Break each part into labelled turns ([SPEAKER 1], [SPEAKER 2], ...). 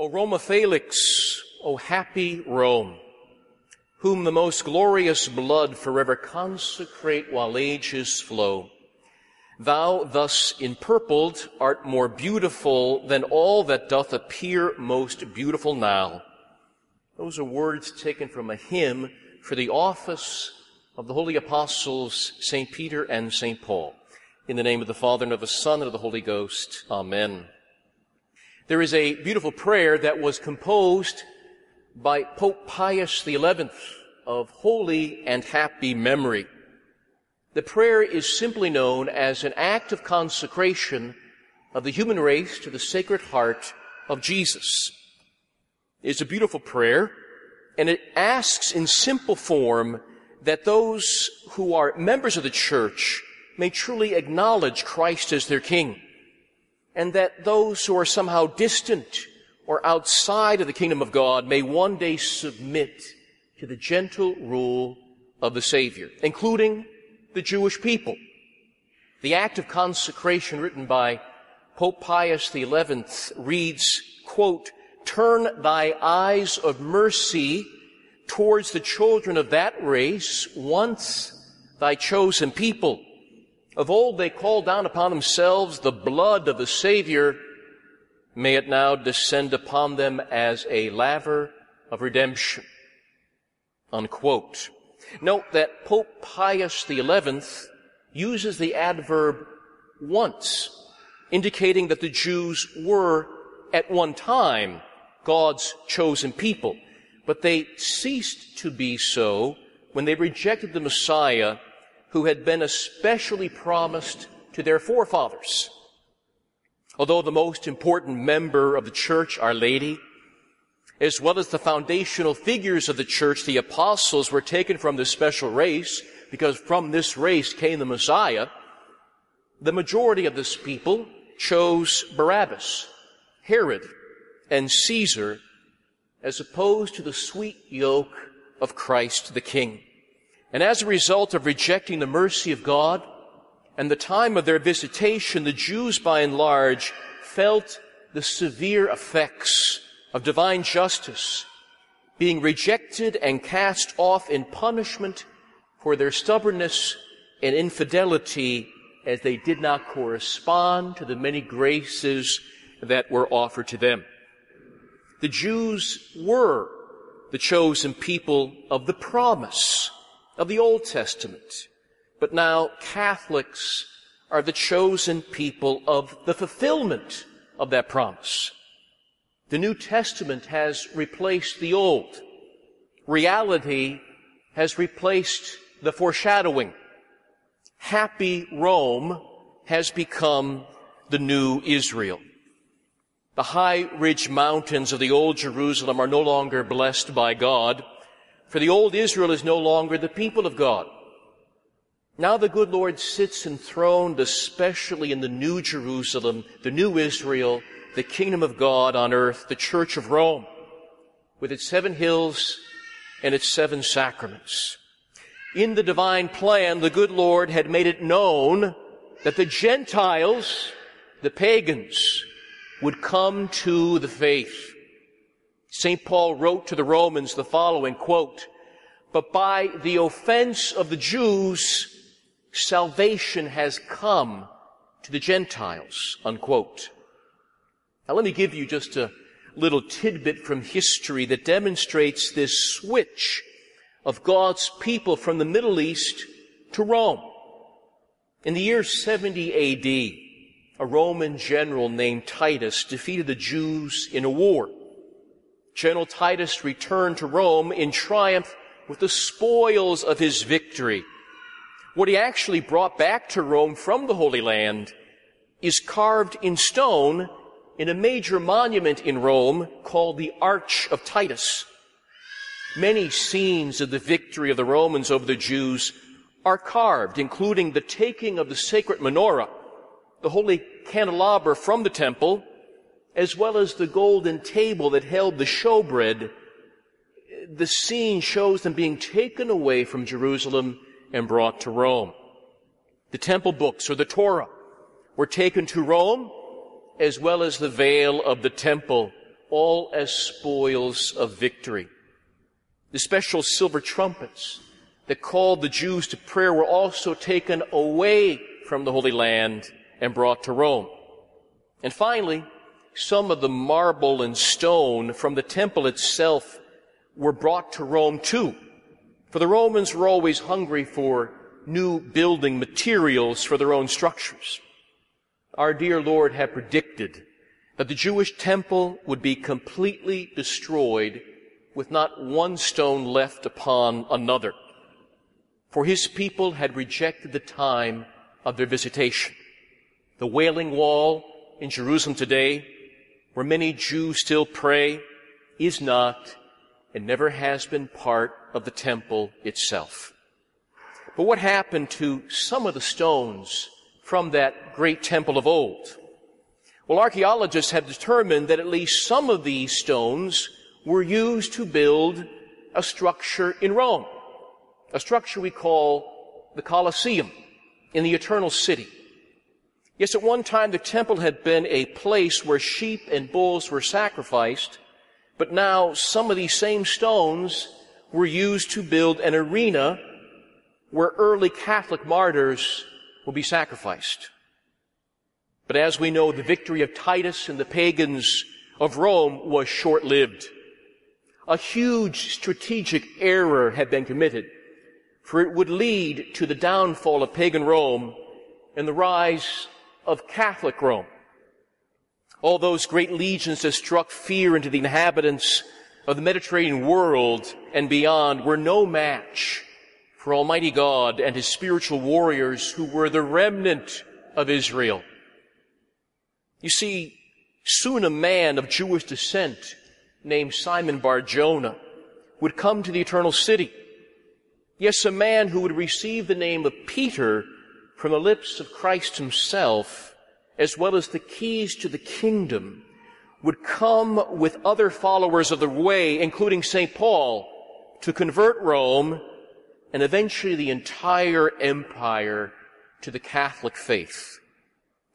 [SPEAKER 1] O Roma Felix, O happy Rome, whom the most glorious blood forever consecrate while ages flow. Thou thus empurpled art more beautiful than all that doth appear most beautiful now. Those are words taken from a hymn for the office of the holy apostles St. Peter and St. Paul. In the name of the Father and of the Son and of the Holy Ghost. Amen. There is a beautiful prayer that was composed by Pope Pius XI of holy and happy memory. The prayer is simply known as an act of consecration of the human race to the sacred heart of Jesus. It's a beautiful prayer, and it asks in simple form that those who are members of the church may truly acknowledge Christ as their King, and that those who are somehow distant or outside of the kingdom of God may one day submit to the gentle rule of the Savior, including the Jewish people. The act of consecration written by Pope Pius XI reads, quote, Turn thy eyes of mercy towards the children of that race, once thy chosen people. Of old they called down upon themselves the blood of the Savior. May it now descend upon them as a laver of redemption. Unquote. Note that Pope Pius XI uses the adverb once, indicating that the Jews were at one time God's chosen people, but they ceased to be so when they rejected the Messiah who had been especially promised to their forefathers. Although the most important member of the church, Our Lady, as well as the foundational figures of the church, the apostles, were taken from this special race, because from this race came the Messiah, the majority of this people chose Barabbas, Herod, and Caesar as opposed to the sweet yoke of Christ the King. And as a result of rejecting the mercy of God and the time of their visitation, the Jews by and large felt the severe effects of divine justice, being rejected and cast off in punishment for their stubbornness and infidelity as they did not correspond to the many graces that were offered to them. The Jews were the chosen people of the promise of the Old Testament, but now Catholics are the chosen people of the fulfillment of that promise. The New Testament has replaced the Old. Reality has replaced the foreshadowing. Happy Rome has become the new Israel. The high ridge mountains of the old Jerusalem are no longer blessed by God, for the old Israel is no longer the people of God. Now the good Lord sits enthroned especially in the new Jerusalem, the new Israel, the kingdom of God on earth, the church of Rome, with its seven hills and its seven sacraments. In the divine plan, the good Lord had made it known that the Gentiles, the pagans, would come to the faith. St. Paul wrote to the Romans the following quote, but by the offense of the Jews, salvation has come to the Gentiles, unquote. Now let me give you just a little tidbit from history that demonstrates this switch of God's people from the Middle East to Rome. In the year 70 AD, a Roman general named Titus defeated the Jews in a war. General Titus returned to Rome in triumph with the spoils of his victory. What he actually brought back to Rome from the Holy Land is carved in stone in a major monument in Rome called the Arch of Titus. Many scenes of the victory of the Romans over the Jews are carved, including the taking of the sacred menorah, the holy candelabra from the temple, as well as the golden table that held the showbread. The scene shows them being taken away from Jerusalem and brought to Rome. The temple books or the Torah were taken to Rome as well as the veil of the temple all as spoils of victory. The special silver trumpets that called the Jews to prayer were also taken away from the Holy Land and brought to Rome. And finally, some of the marble and stone from the temple itself were brought to Rome too. For the Romans were always hungry for new building materials for their own structures. Our dear Lord had predicted that the Jewish temple would be completely destroyed with not one stone left upon another. For his people had rejected the time of their visitation. The Wailing Wall in Jerusalem today, where many Jews still pray, is not and never has been part of the temple itself. But what happened to some of the stones from that great temple of old? Well, archaeologists have determined that at least some of these stones were used to build a structure in Rome, a structure we call the Colosseum in the Eternal City. Yes, at one time the temple had been a place where sheep and bulls were sacrificed, but now some of these same stones were used to build an arena where early Catholic martyrs will be sacrificed. But as we know, the victory of Titus and the pagans of Rome was short-lived. A huge strategic error had been committed, for it would lead to the downfall of pagan Rome and the rise of Catholic Rome. All those great legions that struck fear into the inhabitants of the Mediterranean world and beyond were no match for Almighty God and His spiritual warriors who were the remnant of Israel. You see, soon a man of Jewish descent named Simon Bar Jonah would come to the eternal city. Yes, a man who would receive the name of Peter from the lips of Christ himself as well as the keys to the kingdom, would come with other followers of the way, including St. Paul, to convert Rome and eventually the entire empire to the Catholic faith.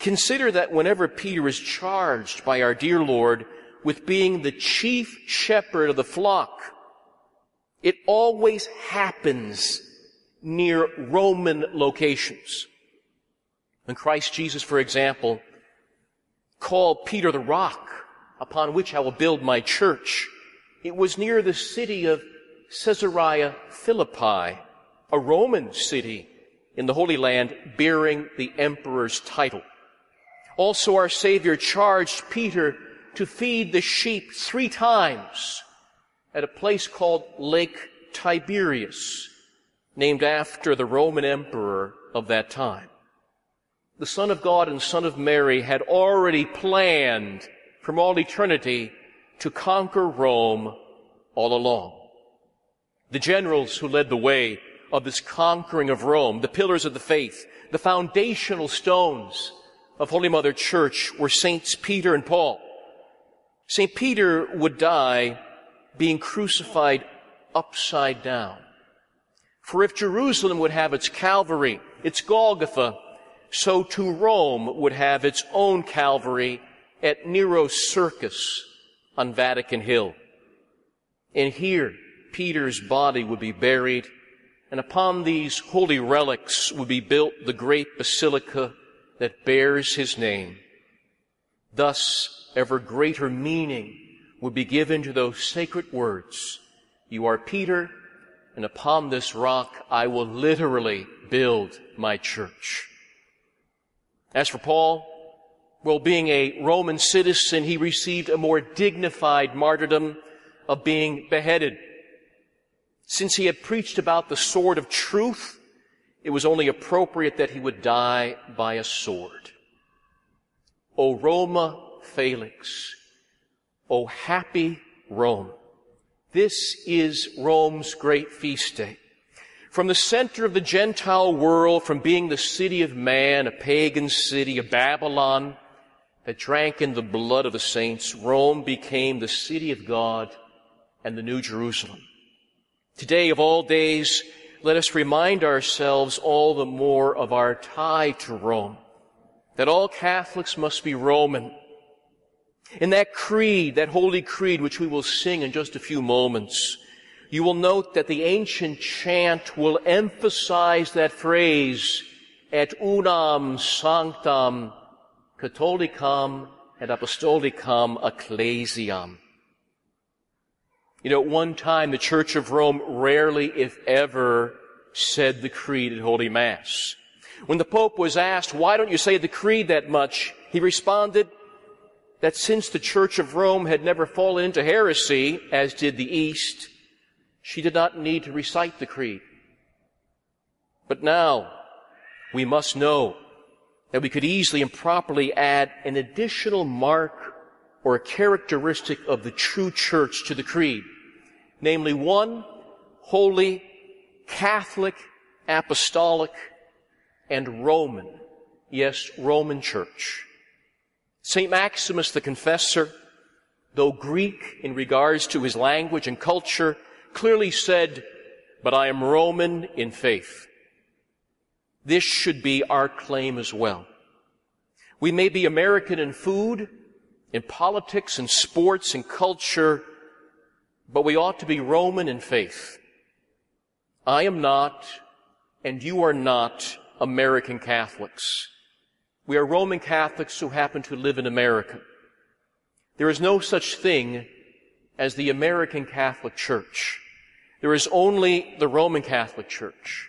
[SPEAKER 1] Consider that whenever Peter is charged by our dear Lord with being the chief shepherd of the flock, it always happens near Roman locations. When Christ Jesus, for example, called Peter the rock upon which I will build my church, it was near the city of Caesarea Philippi, a Roman city in the Holy Land bearing the emperor's title. Also our Savior charged Peter to feed the sheep three times at a place called Lake Tiberias, named after the Roman emperor of that time the Son of God and Son of Mary had already planned from all eternity to conquer Rome all along. The generals who led the way of this conquering of Rome, the pillars of the faith, the foundational stones of Holy Mother Church were Saints Peter and Paul. St. Peter would die being crucified upside down. For if Jerusalem would have its Calvary, its Golgotha, so too Rome would have its own Calvary at Nero's circus on Vatican Hill. And here, Peter's body would be buried, and upon these holy relics would be built the great basilica that bears his name. Thus, ever greater meaning would be given to those sacred words. You are Peter, and upon this rock I will literally build my church. As for Paul, well, being a Roman citizen, he received a more dignified martyrdom of being beheaded. Since he had preached about the sword of truth, it was only appropriate that he would die by a sword. O Roma Felix, O happy Rome. This is Rome's great feast day. From the center of the Gentile world, from being the city of man, a pagan city, a Babylon that drank in the blood of the saints, Rome became the city of God and the New Jerusalem. Today of all days, let us remind ourselves all the more of our tie to Rome, that all Catholics must be Roman, In that creed, that holy creed, which we will sing in just a few moments, you will note that the ancient chant will emphasize that phrase, et unam sanctam catholicam et apostolicam ecclesiam. You know, at one time the Church of Rome rarely, if ever, said the creed at Holy Mass. When the Pope was asked, why don't you say the creed that much? He responded that since the Church of Rome had never fallen into heresy, as did the East, she did not need to recite the creed. But now, we must know that we could easily and properly add an additional mark or a characteristic of the true church to the creed. Namely, one, holy, Catholic, apostolic, and Roman. Yes, Roman church. St. Maximus the Confessor, though Greek in regards to his language and culture, clearly said, but I am Roman in faith. This should be our claim as well. We may be American in food, in politics, in sports, in culture, but we ought to be Roman in faith. I am not, and you are not American Catholics. We are Roman Catholics who happen to live in America. There is no such thing as the American Catholic Church. There is only the Roman Catholic Church.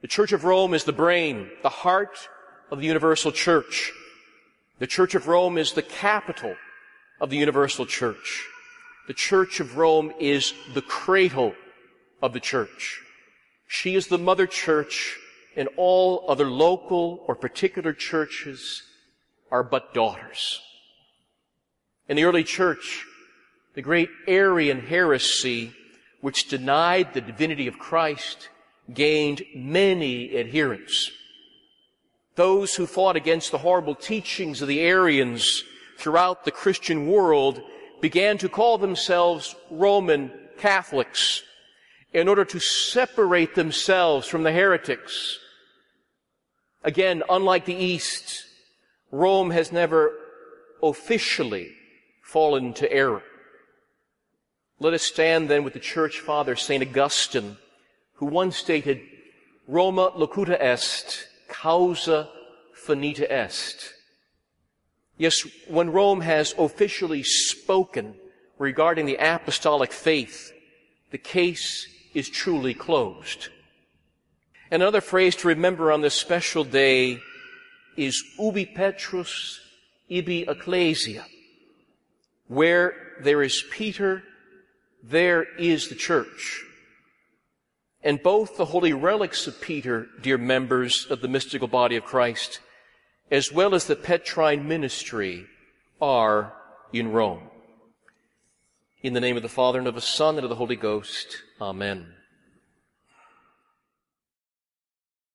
[SPEAKER 1] The Church of Rome is the brain, the heart of the universal church. The Church of Rome is the capital of the universal church. The Church of Rome is the cradle of the church. She is the mother church and all other local or particular churches are but daughters. In the early church, the great Arian heresy, which denied the divinity of Christ, gained many adherents. Those who fought against the horrible teachings of the Arians throughout the Christian world began to call themselves Roman Catholics in order to separate themselves from the heretics. Again, unlike the East, Rome has never officially fallen to error. Let us stand then with the church father, St. Augustine, who once stated, Roma locuta est, causa finita est. Yes, when Rome has officially spoken regarding the apostolic faith, the case is truly closed. Another phrase to remember on this special day is ubi Petrus, ibi ecclesia. Where there is Peter, there is the church. And both the holy relics of Peter, dear members of the mystical body of Christ, as well as the Petrine ministry, are in Rome. In the name of the Father and of the Son and of the Holy Ghost, Amen.